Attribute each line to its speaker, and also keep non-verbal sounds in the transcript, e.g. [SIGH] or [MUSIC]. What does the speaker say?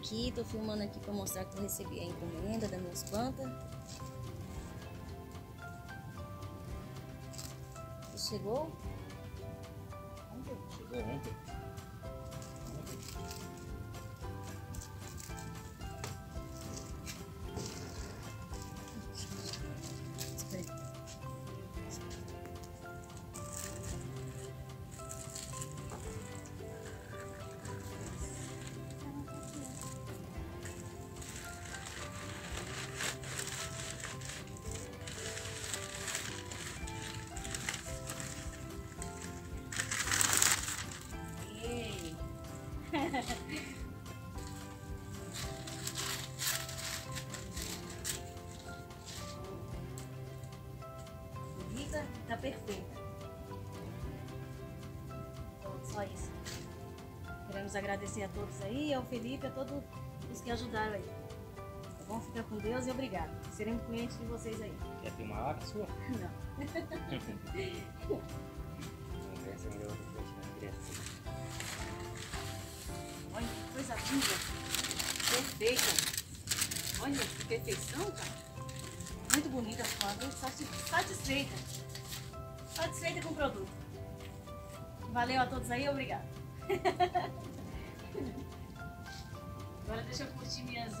Speaker 1: aqui, tô filmando aqui para mostrar que eu recebi a encomenda das minhas plantas. Chegou?
Speaker 2: Chegou ontem.
Speaker 1: Bonita, tá perfeita. Só isso. Queremos agradecer a todos aí, ao Felipe, a todos os que ajudaram aí. Tá bom? Fica com Deus e obrigado. Seremos clientes de vocês aí.
Speaker 2: Quer ter uma vaca sua?
Speaker 1: Não. [LAUGHS] Perfeita. Olha que perfeição, cara. Muito bonita plantas. Sati- Satisfeita. Satisfeita com o produto. Valeu a todos aí, obrigado. [LAUGHS] Agora deixa eu curtir minhas